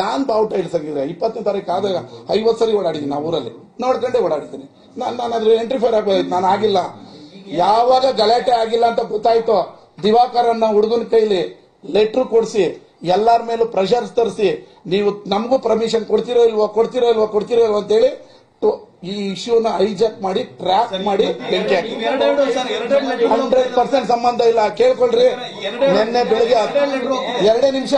ನಾನ್ ಬಾವುಟ ಇಳಿಸಂಗಿದ್ರೆ ಇಪ್ಪತ್ತನೇ ತಾರೀಕು ಆದಾಗ ಐವತ್ತು ಸರಿ ಓಡಾಡಿದ್ದೀನಿ ನಾವು ಊರಲ್ಲಿ. ನೋಡ್ಕೊಂಡೆ ಓಡಾಡ್ತೀನಿ ನಾನು ನಾನು ಅದ್ರ ಎಂಟ್ರಿ ಫೈರ್ ಆಗಬೇಕು ನಾನು ಆಗಿಲ್ಲ. ಯಾವಾಗ ಗಲಾಟೆ ಆಗಿಲ್ಲ ಅಂತ ಗೊತ್ತಾಯ್ತು ದಿವಾಕರ್ ಅನ್ನ ಹುಡುಗನ ಕೈಲಿ ಲೆಟ್ರ್ ಕೊಡಿಸಿ, ಎಲ್ಲಾರ ಮೇಲೂ ಪ್ರೆಷರ್ಸ್ ತರಿಸಿ, ನೀವು ನಮಗೂ ಪರ್ಮಿಷನ್ ಕೊಡ್ತಿರೋ ಇಲ್ವೋ ಕೊಡ್ತಿರೋ ಇಲ್ವೋ ಕೊಡ್ತಿರೋ ಇಲ್ವೋ ಅಂತೇಳಿ ಈ ಇಶ್ಯೂನ ಹೈಜಾಕ್ ಮಾಡಿ ಟ್ರ್ಯಾಕ್ ಮಾಡಿ ಬೆಂಕಿ ಹಾಕಿ. ಹಂಡ್ರೆಡ್ ಪರ್ಸೆಂಟ್ ಸಂಬಂಧ ಇಲ್ಲ ಕೇಳ್ಕೊಳ್ರಿ. ನಿನ್ನೆ ಬೆಳಗ್ಗೆ ಹತ್ತು- ಎರಡೇ ನಿಮಿಷ.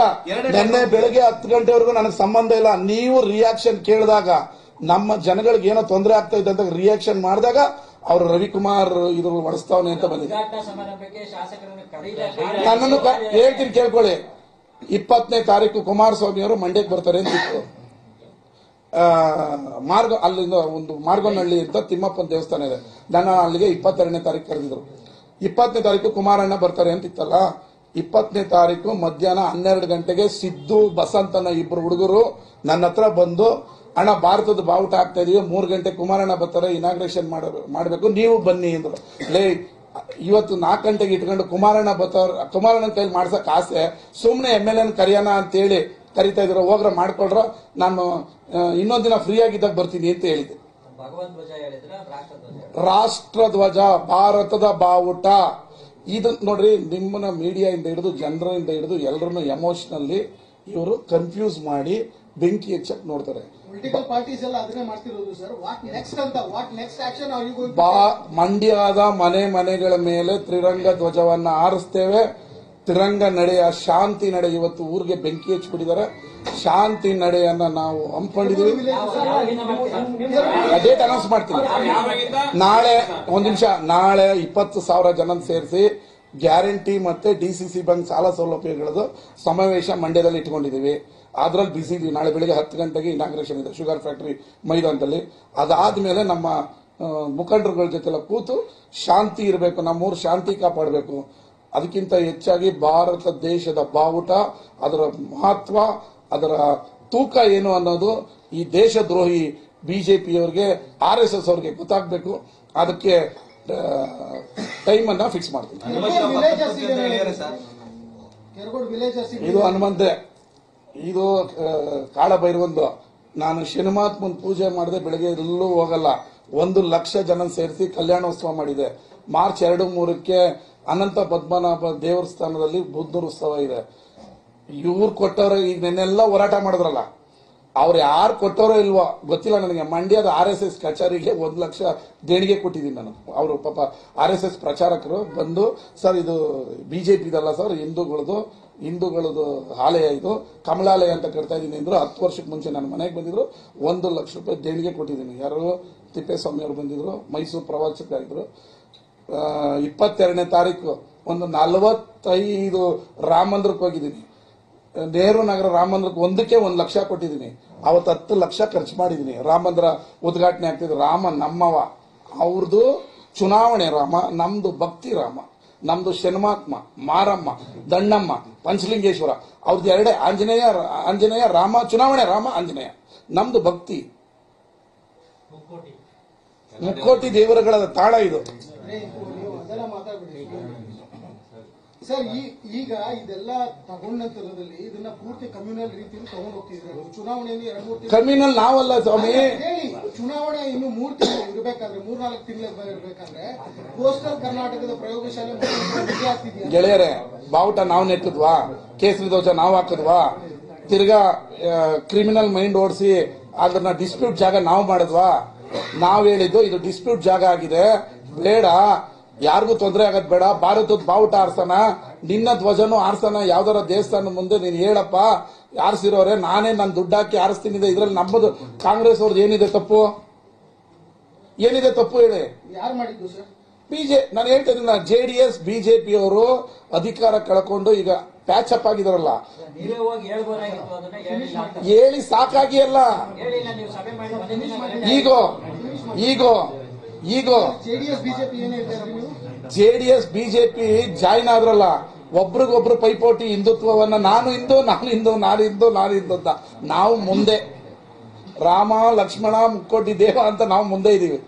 ನಿನ್ನೆ ಬೆಳಗ್ಗೆ ಹತ್ತು ಗಂಟೆವರೆಗೂ ನನಗೆ ಸಂಬಂಧ ಇಲ್ಲ. ನೀವು ರಿಯಾಕ್ಷನ್ ಕೇಳಿದಾಗ ನಮ್ಮ ಜನಗಳಿಗೆ ಏನೋ ತೊಂದರೆ ಆಗ್ತಾ ಇದೆ ಅಂತ ರಿಯಾಕ್ಷನ್ ಮಾಡಿದಾಗ ಅವರು ರವಿಕುಮಾರ್ ಇದು ಒಡಿಸ್ತಾವನೆ ಅಂತ ಬಂದಿದೆ. ನನ್ನನ್ನು ಕ- ಹೇಳ್ತೀನಿ ಕೇಳ್ಕೊಳ್ಳಿ. ಇಪ್ಪತ್ತನೇ ತಾರೀಕು ಕುಮಾರಸ್ವಾಮಿ ಅವರು ಮಂಡ್ಯಕ್ಕೆ ಬರ್ತಾರೆ ಅಂತಿತ್ತು. ಆ, ಮಾರ್ಗ, ಅಲ್ಲಿಂದ ಒಂದು ಮಾರ್ಗನಹಳ್ಳಿ ಅಂತ ತಿಮ್ಮಪ್ಪನ ದೇವಸ್ಥಾನ ಇದೆ. ನನ್ನ ಅಲ್ಲಿಗೆ ಇಪ್ಪತ್ತೆರಡನೇ ತಾರೀಕು ಕರೆದಿದ್ರು. ಇಪ್ಪತ್ತನೇ ತಾರೀಕು ಕುಮಾರಣ್ಣ ಬರ್ತಾರೆ ಅಂತ ಇತ್ತಲ್ಲ ಇಪ್ಪತ್ತನೇ ತಾರೀಕು ಮಧ್ಯಾಹ್ನ ಹನ್ನೆರಡು ಗಂಟೆಗೆ ಸಿದ್ದು ಬಸಂತನ ಇಬ್ರು ಹುಡುಗರು ನನ್ನ ಹತ್ರ ಬಂದು, ಅಣ್ಣ, ಭಾರತದ ಬಾವುಟ ಆಗ್ತಾ ಇದೀವಿ ಮೂರು ಗಂಟೆ ಕುಮಾರಣ್ಣ ಬರ್ತಾರೆ ಇನಾಗ್ರೇಷನ್ ಮಾಡಬೇಕು, ನೀವು ಬನ್ನಿ ಅಂದ್ರು. ಲೇ, ಇವತ್ತು ನಾಲ್ಕು ಗಂಟೆಗೆ ಇಟ್ಕೊಂಡು ಕುಮಾರಣ್ಣ ಬರ್ತಾರ ಕುಮಾರಣ್ಣ ಕೈಲಿ ಮಾಡ್ಸಕ್ ಆಸೆ ಸುಮ್ಮನೆ ಎಂ ಎಲ್ ಎನ್ ಕರಿಯೋಣ ಅಂತೇಳಿ ಕರಿತಾ ಇದ್ರು ಹೋಗ್ರ ಮಾಡ್ಕೊಳ್ರ ನಾನು ಇನ್ನೊಂದು ದಿನ ಫ್ರೀ ಆಗಿದ್ದಾಗ ಬರ್ತೀನಿ ಅಂತ ಹೇಳಿದೆ ಭಗವದ್ ಧ್ವಜ ಹೇಳಿದ್ರ ರಾಷ್ಟ್ರ ಧ್ವಜ ರಾಷ್ಟ್ರಧ್ವಜ ಭಾರತದ ಬಾವುಟ. ಇದು ನೋಡ್ರಿ ನಿಮ್ಮನ್ನ ಮೀಡಿಯಾದಿಂದ ಹಿಡಿದು ಜನರಿಂದ ಹಿಡಿದು ಎಲ್ಲರನ್ನು ಎಮೋಷನಲ್ಲಿ ಇವರು ಕನ್ಫ್ಯೂಸ್ ಮಾಡಿ ಬೆಂಕಿ ಹೆಚ್ಚಕ್ ನೋಡ್ತಾರೆ. ಪೊಲಿಟಿಕಲ್ ಪಾರ್ಟೀಸ್ ಎಲ್ಲ ಅದನ್ನೇ ಮಾಡ್ತಿರೋದು ಸರ್ ವಾಟ್ ನೆಕ್ಸ್ಟ್ ಅಂತ what next action are you going ಬಾ ಮಂಡ್ಯದ ಮನೆ ಮನೆಗಳ ಮೇಲೆ ತ್ರಿರಂಗ ಧ್ವಜವನ್ನ ಆರಿಸ್ತೇವೆ ತ್ರಿರಂಗ ನಡೆಯ, ಶಾಂತಿ ನಡೆ ಇವತ್ತು ಊರಿಗೆ ಬೆಂಕಿ ಹಚ್ಚಿಬಿಟ್ಟಿದ್ದಾರೆ. ಶಾಂತಿ ನಡೆಯನ್ನ ನಾವು ಹಮ್ಮಿಕೊಂಡಿದ್ವಿ ಡೇಟ್ ಅನೌನ್ಸ್ ಮಾಡ್ತೀವಿ ನಾಳೆ, ಒಂದ್ ನಿಮಿಷ, ನಾಳೆ ಇಪ್ಪತ್ತು ಸಾವಿರ ಜನ ಸೇರಿಸಿ ಗ್ಯಾರಂಟಿ ಮತ್ತೆ ಸಿ ಬ್ಯಾಂಕ್ ಸಾಲ ಸೌಲಭ್ಯಗಳದು ಸಮಾವೇಶ ಮಂಡ್ಯದಲ್ಲಿ ಇಟ್ಕೊಂಡಿದ್ದೀವಿ. ಅದ್ರಲ್ಲಿ ಬಿಸಿ ಇದೀವಿ. ನಾಳೆ ಬೆಳಿಗ್ಗೆ ಹತ್ತು ಗಂಟೆಗೆ ಇನಾಗ್ರೇಷನ್ ಇದೆ. ಶುಗರ್ ಫ್ಯಾಕ್ಟರಿ ಮೈದಾನದಲ್ಲಿ. ಅದಾದ್ಮೇಲೆ ನಮ್ಮ ಮುಖಂಡರುಗಳ ಜೊತೆಲ್ಲ ಕೂತು ಶಾಂತಿ ಇರಬೇಕು. ನಮ್ಮೂರು ಶಾಂತಿ ಕಾಪಾಡಬೇಕು. ಅದಕ್ಕಿಂತ ಹೆಚ್ಚಾಗಿ ಭಾರತ ದೇಶದ ಬಾವುಟ ಅದರ ಮಹತ್ವ ಅದರ ತೂಕ ಏನು ಅನ್ನೋದು ಈ ದೇಶದ್ರೋಹಿ ಬಿಜೆಪಿಯವರಿಗೆ ಆರ್ ಎಸ್ ಎಸ್ ಅವರಿಗೆ ಗೊತ್ತಾಗಬೇಕು. ಅದಕ್ಕೆ ಟೈಮ್ ಅನ್ನ ಫಿಕ್ಸ್ ಮಾಡ್ತೀನಿ. ಇದು ಹನುಮಂತೆ. ಇದು ಕಾಳಭೈರವಂದು. ನಾನು ಶನಿಮಾತ್ಮನ್ ಪೂಜೆ ಮಾಡದೆ ಬೆಳಗ್ಗೆ ಎಲ್ಲೂ ಹೋಗಲ್ಲ. ಒಂದು ಲಕ್ಷ ಜನ ಸೇರಿಸಿ ಕಲ್ಯಾಣೋತ್ಸವ ಮಾಡಿದೆ. ಮಾರ್ಚ್ ಎರಡು ಮೂರಕ್ಕೆ ಅನಂತ ಪದ್ಮನಾಭ ದೇವಸ್ಥಾನದಲ್ಲಿ ಬುದ್ಧೋತ್ಸವ ಇದೆ. ಇವ್ರು ಕೊಟ್ಟವ್ರೆ ಈಗ ನೆನ್ನೆಲ್ಲ ಹೋರಾಟ ಮಾಡಿದ್ರಲ್ಲ. ಅವ್ರು ಯಾರು ಕೊಟ್ಟವರೋ ಇಲ್ವೋ ಗೊತ್ತಿಲ್ಲ ನನಗೆ. ಮಂಡ್ಯದ ಆರ್ ಎಸ್ ಎಸ್ ಕಚೇರಿಗೆ ಒಂದು ಲಕ್ಷ ದೇಣಿಗೆ ಕೊಟ್ಟಿದ್ದೀನಿ ನಾನು. ಅವರು ಪಾಪ ಆರ್ ಎಸ್ ಎಸ್ ಪ್ರಚಾರಕರು ಬಂದು, ಸರ್, ಇದು ಬಿಜೆಪಿ ಇದಲ್ಲ ಸರ್, ಹಿಂದೂಗಳದು ಹಿಂದೂಗಳದು ಆಲಯ ಇದು, ಕಮಲಾಲಯ ಅಂತ ಕಟ್ತಾ ಇದ್ದೀನಿ ಅಂದ್ರು ಹತ್ತು ವರ್ಷಕ್ಕೆ ಮುಂಚೆ ನನ್ನ ಮನೆಗೆ ಬಂದಿದ್ರು, ಒಂದು ಲಕ್ಷ ರೂಪಾಯಿ ದೇಣಿಗೆ ಕೊಟ್ಟಿದ್ದೀನಿ. ಯಾರು ತಿಪ್ಪೇಸ್ವಾಮಿ ಅವರು ಬಂದಿದ್ರು, ಮೈಸೂರು ಪ್ರವಾಸಕ್ಕಾಗಿದ್ರು ಇಪ್ಪತ್ತೆರಡನೇ ತಾರೀಕು ಒಂದು ನಲವತ್ತೈದು ರಾಮ ಮಂದಿರಕ್ಕೆ ಹೋಗಿದ್ದೀನಿ. ನೆಹರು ನಗರ ರಾಮ ಮಂದಿರಕ್ಕೆ ಒಂದಕ್ಕೆ ಒಂದು ಲಕ್ಷ ಕೊಟ್ಟಿದ್ದೀನಿ. ಅವತ್ತು ಹತ್ತು ಲಕ್ಷ ಖರ್ಚು ಮಾಡಿದ್ದೀನಿ. ರಾಮ ಮಂದಿರ ಉದ್ಘಾಟನೆ ಆಗ್ತಿದ್ರು ರಾಮ ನಮ್ಮವ. ಅವ್ರದ್ದು ಚುನಾವಣೆ ರಾಮ, ನಮ್ದು ಭಕ್ತಿ ರಾಮ, ನಮ್ದು ಶನ್ಮಾತ್ಮ, ಮಾರಮ್ಮ, ದಣ್ಣಮ್ಮ, ಪಂಚಲಿಂಗೇಶ್ವರ ಅವ್ರದ್ದು ಎರಡೇ ಆಂಜನೇಯ ಆಂಜನೇಯ, ರಾಮ, ಚುನಾವಣೆ ರಾಮ, ಆಂಜನೇಯ. ನಮ್ದು ಭಕ್ತಿ. ಮುಕ್ಕೋಟಿ ದೇವರುಗಳ ತಾಳ ಇದು. ಸರ್ ಈಗ ಇದೆಲ್ಲ ತಗೊಂಡ ನಂತರದಲ್ಲಿ ಇದನ್ನ ಪೂರ್ತಿ ಕಮ್ಯುನಲ್ ರೀತಿಯಲ್ಲಿ ತಗೊಂಡು ಹೋಗ್ತಿದ್ರು ಚುನಾವಣೆಯಲ್ಲಿ ಎರಡು ಮೂರು ಕಮ್ಯುನಲ್ ನಾವಲ್ಲ ಸ್ವಾಮಿ. ಚುನಾವಣೆ ಇನ್ನು ಮೂರು ತಿಂಗಳು ಇರಬೇಕಾದ್ರೆ ಮೂರ್ನಾಲ್ಕು ತಿಂಗಳು ಇರಬೇಕಾದ್ರೆ ಪೋಸ್ಟರ್ ಕರ್ನಾಟಕದ ಪ್ರಯೋಗಶಾಲೆ ಗೆಳೆಯರೆ ಬಾವುಟ ನಾವು ನೆಟ್ಟಿದ್ವಾ ಕೇಸರಿ ಧ್ವಜ ನಾವು ಹಾಕಿದ್ವಾ? ತಿರ್ಗಾ ಕ್ರಿಮಿನಲ್ ಮೈಂಡ್ ಓಡಿಸಿ ಅದನ್ನ ಡಿಸ್ಪ್ಯೂಟ್ ಜಾಗ ನಾವು ಮಾಡಿದ್ವಾ? ನಾವ್ ಹೇಳಿದ್ದು ಇದು ಡಿಸ್ಪ್ಯೂಟ್ ಜಾಗ ಆಗಿದೆ. ಬೇಡ. ಯಾರಿಗೂ ತೊಂದರೆ ಆಗೋದ್ ಬೇಡ. ಭಾರತದ ಬಾವುಟ ಆರ್ಸನ ನಿನ್ನ ಧ್ವಜನು ಆರ್ಸನ ಯಾವ್ದಾರ ದೇವಸ್ಥಾನ ಮುಂದೆ ನೀನ್ ಹೇಳಪ್ಪ ಆರಿಸಿರೋರೆ ನಾನೇ ನನ್ನ ದುಡ್ಡು ಹಾಕಿ ಆರಿಸ್ತೀನಿ ಇದ್ರಲ್ಲಿ ನಮ್ಮದು ಕಾಂಗ್ರೆಸ್ ಅವ್ರದ್ದು ಏನಿದೆ ತಪ್ಪು? ಏನಿದೆ ತಪ್ಪು ಹೇಳಿ? ಯಾರು ಮಾಡಿದ್ದು ಸರ್? ಬಿಜೆ ನಾನು ಹೇಳ್ತಾ ಇದ್ದೀನಿ ಜೆ ಡಿ ಎಸ್ ಬಿಜೆಪಿ ಅವರು ಅಧಿಕಾರ ಕಳ್ಕೊಂಡು ಈಗ ಪ್ಯಾಚ್ ಅಪ್ ಆಗಿದಾರಲ್ಲ. ಹೇಳಿ ಸಾಕಾಗಿ ಅಲ್ಲ. ಈಗೋ ಈಗೋ ಈಗೋ. ಜೆಡಿಎಸ್ ಬಿಜೆಪಿ ಏನ್ ಹೇಳ್ತಾರೆ ನೀವು? J D S BJP join ಆದ್ರಲ್ಲ ಒಬ್ರಿಗೊಬ್ರು ಪೈಪೋಟಿ ಹಿಂದುತ್ವವನ್ನ ನಾನು ಹಿಂದೂ ನಾನು ಹಿಂದೂ ನಾನು ಹಿಂದೂ ನಾನು ಹಿಂದೂ ಅಂತ. ನಾವು ಮುಂದೆ. ರಾಮ ಲಕ್ಷ್ಮಣ ಮುಕ್ಕೋಟಿ ದೇವ ಅಂತ ನಾವು ಮುಂದೆ ಇದೀವಿ.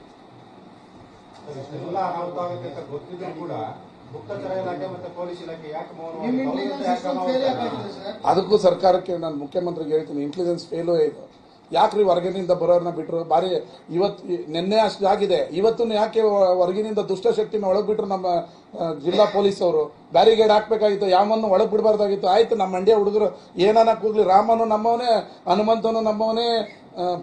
ಅದಕ್ಕೂ ಸರ್ಕಾರಕ್ಕೆ ನಾನು ಮುಖ್ಯಮಂತ್ರಿಗೆ ಹೇಳ್ತೀನಿ ಇಂಟೆಲಿಜೆನ್ಸ್ ಫೇಲು ಇದು ಯಾಕ್ರಿ ಹೊರಗಿನಿಂದ ಬರೋರನ್ನ ಬಿಟ್ರು? ಬಾರಿ ಇವತ್ತು ನಿನ್ನೆ ಅಷ್ಟು ಆಗಿದೆ. ಇವತ್ತು ಯಾಕೆ ಹೊರಗಿನಿಂದ ದುಷ್ಟ ಶಕ್ತಿನ ಒಳಗೆ ಬಿಟ್ರು ನಮ್ಮ ಜಿಲ್ಲಾ ಪೊಲೀಸ್ ಅವರು ಬ್ಯಾರಿಗೇಡ್ ಹಾಕ್ಬೇಕಾಗಿತ್ತು ಯಾವನ್ನು ಒಳಗೆ ಬಿಡಬಾರ್ದಾಗಿತ್ತು. ಆಯ್ತು, ನಮ್ಮ ಮಂಡ್ಯ ಹುಡುಗರು ಏನಾನ ಕೂಗ್ಲಿ, ರಾಮನು ನಮ್ಮವನೇ, ಹನುಮಂತನು ನಮ್ಮವನೇ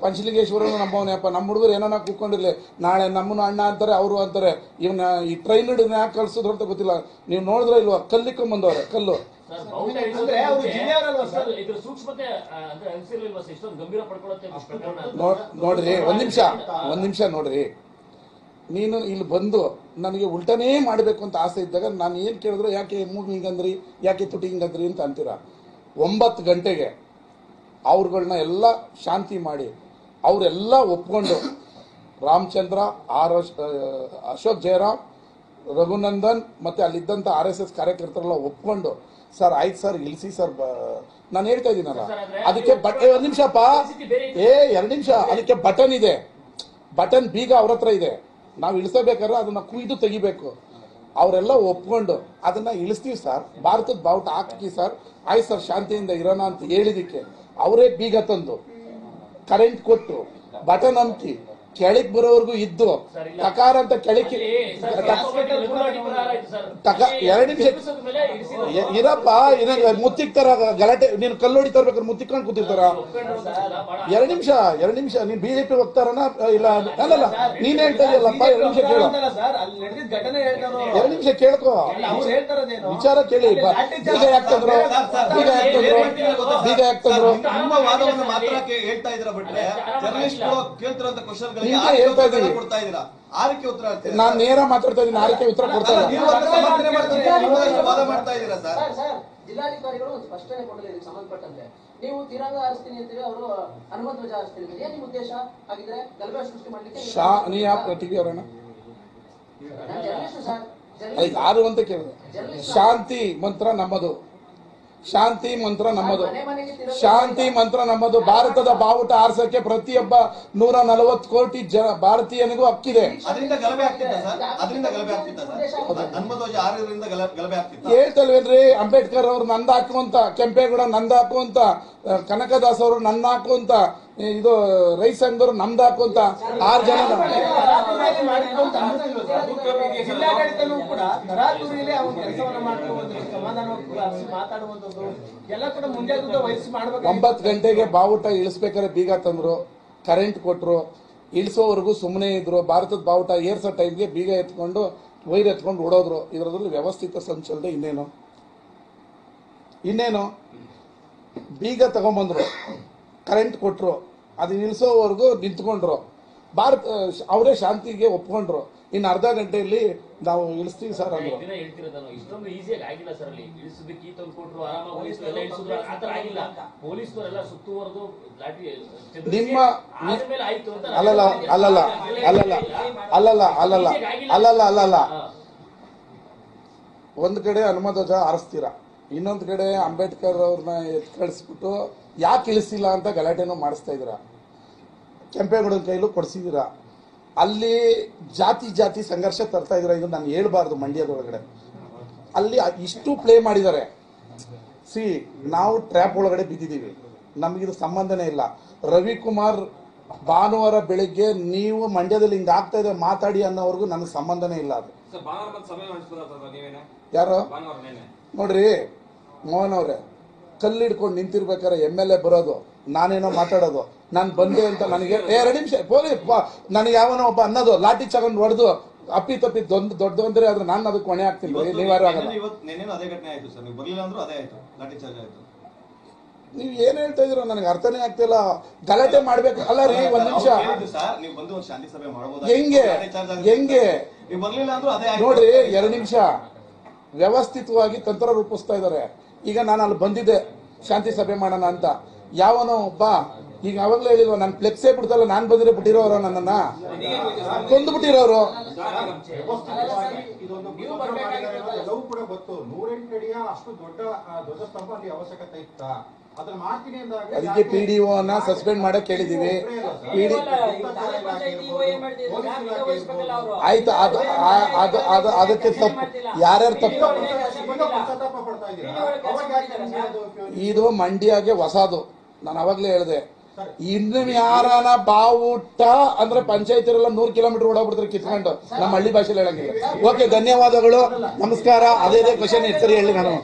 ಪಂಚಲಿಂಗೇಶ್ವರನು ನಮ್ಮವನೇ. ಅಪ್ಪ, ನಮ್ಮ ಹುಡುಗರು ಏನಾನ ಕೂತ್ಕೊಂಡಿರ್ಲಿ, ನಾಳೆ ನಮ್ಮನ್ನು ಅಣ್ಣ ಅಂತಾರೆ, ಅವರು ಅಂತಾರೆ. ಇವನ್ನ ಈ ಟ್ರೈನ್ ಟ್ರೈನ್ಡ್ ಯಾಕೆ ಕಳ್ಸಿದ್ರು ಅಂತ ಗೊತ್ತಿಲ್ಲ. ನೀವು ನೋಡಿದ್ರೆ ಇಲ್ವಾ? ಕಲ್ಲಿಕ್ಕೊಂಡ್ ಬಂದವ್ರೆ, ಕಲ್ಲು. ಅಂದ್ರೆ ಅವರು ಮುಂಚೆ ಜಿಲ್ಲೆಯವರಲ್ವಾ ಸರ್? ಇದ್ರ- ಇದ್ರ ಸೂಕ್ಷ್ಮತೆ ಅಂದ್ರೆ ಅನಿಸಿರ್ಲಿಲ್ವಾ ಸರ್? ಇಷ್ಟೊಂದು ಗಂಭೀರ ಪಡ್ಕೊಳ್ಳುತ್ತೆ ಪ್ರಕರಣ. ಅಂತ? ನೋಡ್ ನೋಡ್ರಿ ಒಂದ್ ನಿಮಿಷ ಒಂದ್ ನಿಮಿಷ ನೋಡ್ರಿ. ನೀನು ಇಲ್ಲಿ ಬಂದು ನನಗೆ ಉಲ್ಟನೇ ಮಾಡಬೇಕು ಅಂತ ಆಸೆ ಇದ್ದಾಗ ನಾನು ಏನ್ ಕೇಳಿದ್ರು ಯಾಕೆ ಮೂಗ್ ಹಿಂಗಂದ್ರಿ? ಯಾಕೆ ತುಟಿ ಹಿಂಗಂದ್ರಿ? ಅಂತ ಅಂತೀರಾ. ಒಂಬತ್ತು ಗಂಟೆಗೆ ಅವ್ರುಗಳ್ನ ಎಲ್ಲ ಶಾಂತಿ ಮಾಡಿ ಅವರೆಲ್ಲ ಒಪ್ಕೊಂಡು ರಾಮಚಂದ್ರ ಆರ್ ಅಶ್- ಅಶೋಕ್ ಜಯರಾಮ್ ರಘುನಂದನ್ ಮತ್ತೆ ಅಲ್ಲಿದ್ದಂತ ಆರ್ ಎಸ್ ಎಸ್ ಕಾರ್ಯಕರ್ತರೆಲ್ಲ ಒಪ್ಕೊಂಡು ಸರ್ ಆಯ್ತು ಸರ್ ಇಳಿಸಿ ಸರ್ ನಾನು ಹೇಳ್ತಾ ಇದ್ದೀನಲ್ಲ. ಅದಕ್ಕೆ ಬಟ್ ಒಂದು ನಿಮಿಷಪ್ಪ ಏ ಎರಡು ನಿಮಿಷ. ಅದಕ್ಕೆ ಬಟನ್ ಇದೆ. ಬಟನ್ ಬೀಗ ಅವ್ರ ಹತ್ರ ಇದೆ. ನಾವು ಇಳಿಸಬೇಕಾದ್ರೆ ಅದನ್ನ ಕುಯ್ದು ತೆಗಿಬೇಕು. ಅವರೆಲ್ಲ ಒಪ್ಕೊಂಡು ಅದನ್ನ ಇಳಿಸ್ತೀವಿ ಸರ್. ಭಾರತದ ಬಾವುಟ ಹಾಕಿ ಸರ್. ಆಯ್ತು ಸರ್ ಶಾಂತಿಯಿಂದ ಇರೋಣ ಅಂತ ಹೇಳಿದಕ್ಕೆ ಅವರೇ ಬೀಗ ತಂದು ಕರೆಂಟ್ ಕೊಟ್ಟು ಬಟನ್ ಅಮ್ಕಿ ಕೆಳಗ್ ಬರೋವರೆಗೂ ಇದ್ದು ತಕಾರ ಅಂತ ಕೆಳಕ್ಕೆ ಎರಡು ನಿಮಿಷ ಇರಪ್ಪ ಮುತ್ತಿಕ್ತಾರ ಗಲಾಟೆ ನೀನು ಕಲ್ಲೋಡಿ ತರ್ಬೇಕಾದ್ರೆ ಮುತ್ತಿಕೊಂಡು ಕೂತಿರ್ತಾರ? ಎರಡು ನಿಮಿಷ ಎರಡು ನಿಮಿಷ ನೀನ್ ಬಿಜೆಪಿ ಹೋಗ್ತಾರನ ಇಲ್ಲ ಅಲ್ಲಲ್ಲ ನೀನ್ ಹೇಳ್ತಾ ಇದೆಯಲ್ಲಪ್ಪ ಎರಡು ನಿಮಿಷ ಕೇಳು. ಎರಡು ಅಲ್ಲಿ ನಡೆದಿದ್ದ ಘಟನೆ ಹೇಳ್ತಾರೋ. ಎರಡ್ ನಿಮಿಷ ಕೇಳ್ಕೋ. ವಿಚಾರ ಕೇಳಿ ಬೀಗ ಯಾಕೆ ತಂದ್ರು ಬೀಗ ಯಾಕೆ ತಂದ್ರು ಬೀಗ ಯಾಕೆ ತಂದ್ರು ನಿಮ್ಮ ವಾದವನ್ನು ಮಾತ್ರ ಹೇಳ್ತಾ ಇದ್ರ ಬಿಟ್ರೆ? ಕ್ವಶನ್ ಹೇಳ್ತಾ ಇದ್ದೀವಿ. ಕೊಡ್ತಾ ಇದ್ದೀರಾ? ಆರಕ್ಕೆ ಉತ್ತರ ಹೇಳ್ತೀರಾ ನಾನ್ ನೇರ ಮಾತಾಡ್ತಾ ಇದ್ದೀನಿ ಆರಕ್ಕೆ ಉತ್ತರ ಕೊಡ್ತಾ ಇಲ್ಲ ಜಿಲ್ಲಾಧಿಕಾರಿಗಳು ಒಂದು ಸ್ಪಷ್ಟನೆ ಕೊಡಲಿ ಇದಕ್ಕೆ ಸಂಬಂಧಪಟ್ಟಂತೆ. ನೀವು ತಿರಂಗ ಹಾರಿಸ್ತೀನಿ ಅಂತೀವಿ ಅವರು ಹನುಮಂತ ಧ್ವಜ ಹಾರಿಸ್ತೀನಿ ಏನ್ ನಿಮ್ಮ ಉದ್ದೇಶ? ಹಾಗಿದ್ರೆ ಗಲಭೆ ಸೃಷ್ಟಿ ಮಾಡ್ಲಿಕ್ಕೆ ಯಾರು ಅಂತ ಕೇಳಿದೆ. ಶಾಂತಿ ಮಂತ್ರ ನಮ್ಮದು. ಶಾಂತಿ ಮಂತ್ರ ನಮ್ಮದು. ಶಾಂತಿ ಮಂತ್ರ ನಮ್ಮದು. ಭಾರತದ ಬಾವುಟ ಆರ್ಸಕ್ಕೆ ಪ್ರತಿಯೊಬ್ಬ ನೂರ ನಲವತ್ತು ಕೋಟಿ ಜನ ಭಾರತೀಯನಿಗೂ ಹಕ್ಕಿದೆ. ಅದರಿಂದ ಗಲಭೆ ಆಗ್ತಿತ್ತ ಸರ್? ಅದರಿಂದ ಗಲಭೆ ಆಗ್ತಿತ್ತ ಸರ್? ಹನುಮಧ್ವಜ ಆರರಿಂದ ಗಲಭೆ ಆಗ್ತಿತ್ತ? ಹೇಳ್ತಲ್ವೇನ್ರಿ ಅಂಬೇಡ್ಕರ್ ಅವ್ರು ನಂದ ಹಾಕುವಂತ ಕೆಂಪೇಗೌಡ ನಂದ ಹಾಕುವಂತ ಕನಕದಾಸ್ ಅವರು ನನ್ನ ಹಾಕುವಂತ ಇದು ರೈಸ್ ಸಂಘದವ್ರು ನಮ್ದು ಹಾಕುವಂತ ಆರು ಜನ ತರಾತುರಿಯಲ್ಲಿ ಮಾಡಿಕೊಂಡು ಅನ್ನಿಸ್ತಿಲ್ವಾ ಸರ್? ಜಿಲ್ಲಾಡಳಿತನೂ ಕೂಡ ತರಾತುರಿಯಲ್ಲಿ ಅವನ ಕೆಲಸವನ್ನ ಮಾಡ್ಕೊಳ್ಳುವಂಥದ್ದು ಸಮಾಧಾನವಾಗಿ ಮಾತಾಡುವಂಥದ್ದು ಎಲ್ಲ ಕೂಡ ಮುಂಜಾಗ್ರತೆ ವಹಿಸಿ ಮಾಡ್ಬೇಕು. ಒಂಬತ್ತು ಗಂಟೆಗೆ ಬಾವುಟ ಇಳಿಸ್ಬೇಕಾದ್ರೆ ಬೀಗ ತಂದ್ರು ಕರೆಂಟ್ ಕೊಟ್ರು ಇಳಿಸೋವರೆಗೂ ಸುಮ್ಮನೆ ಇದ್ರು ಭಾರತದ ಬಾವುಟ ಏರ್ಸೋ ಟೈಮ್ಗೆ ಬೀಗ ಎತ್ಕೊಂಡು ವೈರ್ ಎತ್ಕೊಂಡು ಓಡೋದ್ರು. ಇದರಲ್ಲಿ ವ್ಯವಸ್ಥಿತ ಸಂಚಲನೆ ಇನ್ನೇನು? ಇನ್ನೇನು? ಬೀಗ ತಗೊಂಬಂದ್ರು. ಕರೆಂಟ್ ಕೊಟ್ಟರು ಅದು ನಿಲ್ಸೋವರೆಗೂ ನಿಂತ್ಕೊಂಡ್ರು. ಭಾರತ ಅವರೇ ಶಾಂತಿಗೆ ಒಪ್ಕೊಂಡ್ರು. ಇನ್ನು ಅರ್ಧ ಗಂಟೆಯಲ್ಲಿ ನಾವು ಇಳಿಸ್ತೀವಿ ಸರ್ ಅಂದ್ರು. ದಿನ ಇಷ್ಟೊಂದು ಈಸಿಯಾಗಿ ಆಗಿಲ್ಲ ಸರ್ ಅಲ್ಲಿ. ಇಳಿಸೋದಕ್ಕೆ ಈ ತಂದು ಕೊಟ್ರು ಆರಾಮಾಗಿ ಪೊಲೀಸರು ಎಲ್ಲ ಇಳಿಸಿದ್ರು ಆ ಆಗಿಲ್ಲ. ಪೊಲೀಸರೆಲ್ಲ ಸುತ್ತುವರೆದು ನಿಮ್ಮ- ಆದ್ಮೇಲೆ ಆಯ್ತು ಅಂತ ಅಲ್ಲಲ್ಲ ಅಲ್ಲಲ್ಲ ಅಲ್ಲಲ್ಲ ಅಲ್ಲಲ್ಲ ಅಲ್ಲಲ್ಲ ಅಲ್ಲಲ್ಲ ಅಲ್ಲಲ್ಲ ಒಂದು ಕಡೆ ಹನುಮಧ್ವಜ ಆರಿಸ್ತೀರಾ ಇನ್ನೊಂದ್ ಕಡೆ ಅಂಬೇಡ್ಕರ್ ಅವ್ರನ್ನ ಎತ್ ಕಳಿಸ್ಬಿಟ್ಟು ಯಾಕೆ ಇಳಿಸಿಲ್ಲ ಅಂತ ಗಲಾಟೆನೂ ಮಾಡಿಸ್ತಾ ಇದ್ದೀರಾ? ಕೆಂಪೇಗೌಡನ ಕೈಲೂ ಕೊಡಿಸಿದ್ದೀರಾ? ಅಲ್ಲಿ ಜಾತಿ ಜಾತಿ ಸಂಘರ್ಷ ತರ್ತಾ ಇದ್ರ ಇದು ನಾನು ಹೇಳ್ಬಾರ್ದು ಮಂಡ್ಯದೊಳಗಡೆ ಅಲ್ಲಿ ಇಷ್ಟು ಪ್ಲೇ ಮಾಡಿದ್ದಾರೆ. ಸಿ ನಾವು ಟ್ರ್ಯಾಪ್ ಒಳಗಡೆ ಬಿದ್ದಿದ್ದೀವಿ. ನಮಗಿದು ಸಂಬಂಧನೇ ಇಲ್ಲ. ರವಿಕುಮಾರ್ ಭಾನುವಾರ ಬೆಳಿಗ್ಗೆ ನೀವು ಮಂಡ್ಯದಲ್ಲಿ ಹಿಂಗೆ ಆಗ್ತಾ ಇದೆ ಮಾತಾಡಿ ಅನ್ನೋವರೆಗೂ ನನಗೆ ಸಂಬಂಧನೇ ಇಲ್ಲ ಅದು. ಯಾರು? ನೋಡ್ರಿ ಮೋಹನ್ ಅವ್ರೆ ಕಲ್ಲಿಡ್ಕೊಂಡು ನಿಂತಿರ್ಬೇಕಾರೆ ಎಂ ಎಲ್ ಎ ಬರೋದು ನಾನೇನೋ ಮಾತಾಡೋದು ನಾನು ಬಂದೆ ಅಂತ ನನಗೆ ಎರಡು ನಿಮಿಷ ಪೋಲಿ ನನಗೆ ಯಾವನೋ ಒಬ್ಬ ಅನ್ನೋದು ಲಾಠಿ ಚಗೊಂಡು ಹೊಡೆದು ಅಪ್ಪಿ ತಪ್ಪಿ ದೊಡ್ಡ ದೊಡ್ಡ ಅಂದ್ರೆ ಆದ್ರೆ ನಾನು ಅದಕ್ಕೆ ಕೊನೆ ಆಗ್ತಿಲ್ಲ ನೀವಾರು ಆಗಲ್ಲ. ನೀವು ಏನ್ ಹೇಳ್ತಾ ಇದೀರೋ ನನಗೆ ಅರ್ಥನೇ ಆಗ್ತಿಲ್ಲ. ಗಲಾಟೆ ಮಾಡ್ಬೇಕು ಅಲ್ಲ ರೀ ಒಂದ್ ನಿಮಿಷ. ಹೆಂಗೆ? ಹೆಂಗೆ? ನೋಡ್ರಿ ಎರಡು ನಿಮಿಷ. ವ್ಯವಸ್ಥಿತವಾಗಿ ತಂತ್ರ ರೂಪಿಸ್ತಾ ಇದ್ದಾರೆ. ಈಗ ನಾನು ಅಲ್ಲಿ ಬಂದಿದ್ದೆ ಶಾಂತಿ ಸಭೆ ಮಾಡೋಣ ಅಂತ. ಯಾವನೋ ಒಬ್ಬ ಈಗ ಅವಾಗಲೇ ಹೇಳಿಲ್ವ ನಾನು ಫ್ಲೆಕ್ಸೇ ಬಿಡ್ತಲ್ಲ ನಾನು ಬಂದಿರೋ ಬಿಟ್ಟಿರೋರು ನನ್ನನ್ನ? ಕೊಂದು ಬಿಟ್ಟಿರೋರು ಅದಕ್ಕೆ ಪಿ ಡಿ ನ ಸಸ್ಪೆಂಡ್ ಮಾಡಕ್ ಹೇಳಿದೀವಿ. ಪಿ ಡಿ ಆಯ್ತು ಅದು ಅದು ಅದು ಅದಕ್ಕೆ ತಪ್ಪು. ಯಾರ್ಯಾರು ತಪ್ಪು? ಇದು ಮಂಡ್ಯಗೆ ಹೊಸದು. ನಾನು ಅವಾಗ್ಲೇ ಹೇಳಿದೆ. ಇನ್ನು ಯಾರನ ಬಾವುಟ ಅಂದ್ರೆ ಪಂಚಾಯತಿರೆಲ್ಲ ನೂರ್ ಕಿಲೋಮೀಟರ್ ಓಡಾಡ್ಬಿಡ್ತಾರೆ ಕಿತ್ಕೊಂಡು. ನಮ್ಮ ಹಳ್ಳಿ ಭಾಷೆಲಿ ಹೇಳಂಗಿಲ್ಲ. ಓಕೆ, ಧನ್ಯವಾದಗಳು. ನಮಸ್ಕಾರ. ಅದೇ ಅದೇ ಕ್ವಶನ್ ಸರಿ, ಹೇಳಿ ನಾನು.